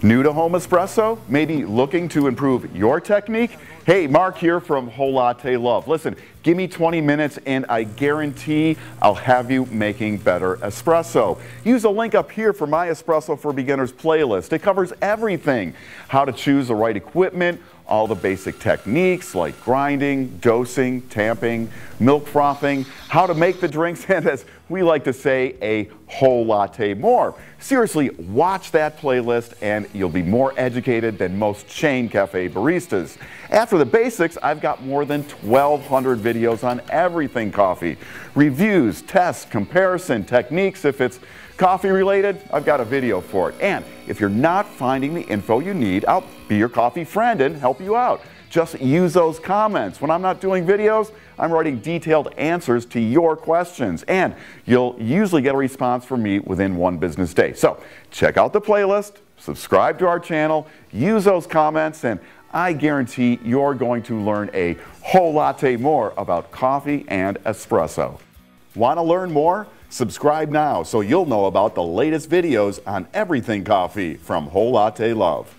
New to home espresso? Maybe looking to improve your technique? Hey, Marc here from Whole Latte Love. Listen, give me 20 minutes and I guarantee I'll have you making better espresso. Use a link up here for my Espresso for Beginners playlist. It covers everything. How to choose the right equipment, all the basic techniques like grinding, dosing, tamping, milk frothing, how to make the drinks, and as we like to say, a whole latte more. Seriously, watch that playlist and you'll be more educated than most chain cafe baristas. After the basics, I've got more than 1,200 videos on everything coffee. Reviews, tests, comparison, techniques. If it's coffee related, I've got a video for it. And if you're not finding the info you need, I'll be your coffee friend and help you out. Just use those comments. When I'm not doing videos, I'm writing detailed answers to your questions, and you'll usually get a response from me within one business day. So check out the playlist, subscribe to our channel, use those comments, and I guarantee you're going to learn a whole latte more about coffee and espresso. Want to learn more? Subscribe now so you'll know about the latest videos on everything coffee from Whole Latte Love.